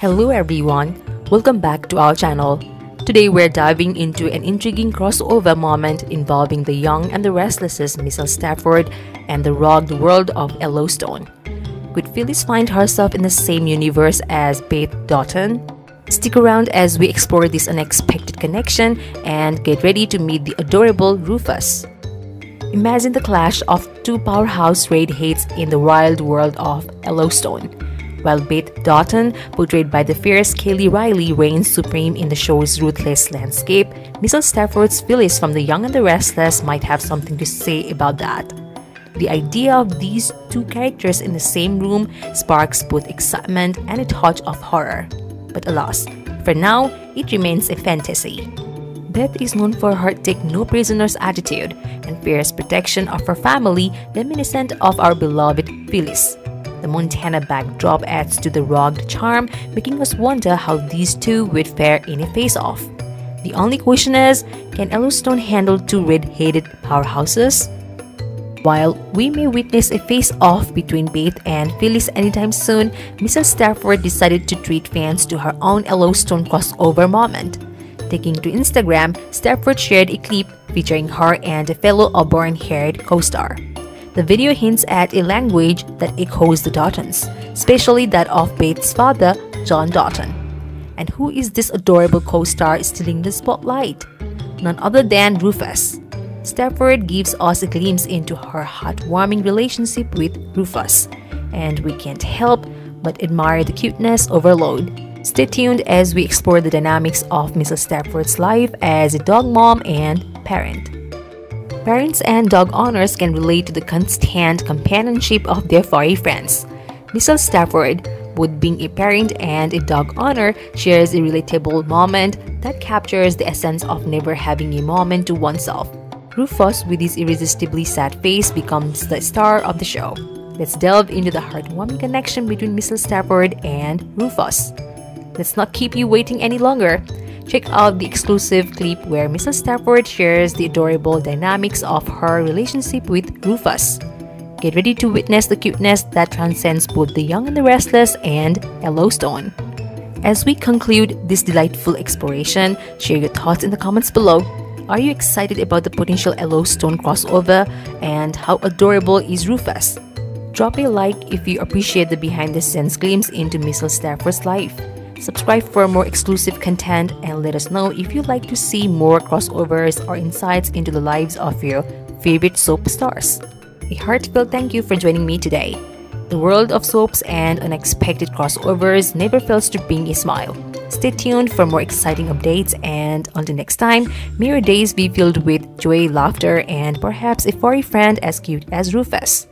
Hello everyone, welcome back to our channel. Today we're diving into an intriguing crossover moment involving the young and the restless Michelle Stafford and the rugged world of Yellowstone. Could Phyllis find herself in the same universe as Beth Dutton? Stick around as we explore this unexpected connection and get ready to meet the adorable Rufus. Imagine the clash of two powerhouse redheads in the wild world of Yellowstone. While Beth Dutton, portrayed by the fierce Kelly Reilly, reigns supreme in the show's ruthless landscape, Michelle Stafford's Phyllis from The Young and the Restless might have something to say about that. The idea of these two characters in the same room sparks both excitement and a touch of horror. But alas, for now, it remains a fantasy. Beth is known for her take no prisoners attitude and fierce protection of her family, reminiscent of our beloved Phyllis. The Montana backdrop adds to the rugged charm, making us wonder how these two would fare in a face-off. The only question is, can Yellowstone handle two red-headed powerhouses? While we may witness a face-off between Beth and Phyllis anytime soon, Mrs. Stafford decided to treat fans to her own Yellowstone crossover moment. Taking to Instagram, Stafford shared a clip featuring her and a fellow auburn-haired co-star. The video hints at a language that echoes the Duttons, especially that of Beth's father, John Dutton. And who is this adorable co-star stealing the spotlight? None other than Rufus. Stafford gives us a glimpse into her heartwarming relationship with Rufus, and we can't help but admire the cuteness overload. Stay tuned as we explore the dynamics of Mrs. Stafford's life as a dog mom and parent. Parents and dog owners can relate to the constant companionship of their furry friends. Mrs. Stafford, both being a parent and a dog owner, shares a relatable moment that captures the essence of never having a moment to oneself. Rufus, with his irresistibly sad face, becomes the star of the show. Let's delve into the heartwarming connection between Mrs. Stafford and Rufus. Let's not keep you waiting any longer. Check out the exclusive clip where Mrs. Stafford shares the adorable dynamics of her relationship with Rufus. Get ready to witness the cuteness that transcends both the young and the restless and Yellowstone. As we conclude this delightful exploration, share your thoughts in the comments below. Are you excited about the potential Yellowstone crossover and how adorable is Rufus? Drop a like if you appreciate the behind the scenes glimpse into Mrs. Stafford's life. Subscribe for more exclusive content and let us know if you'd like to see more crossovers or insights into the lives of your favorite soap stars. A heartfelt thank you for joining me today. The world of soaps and unexpected crossovers never fails to bring a smile. Stay tuned for more exciting updates and until next time, may your days be filled with joy, laughter, and perhaps a furry friend as cute as Rufus.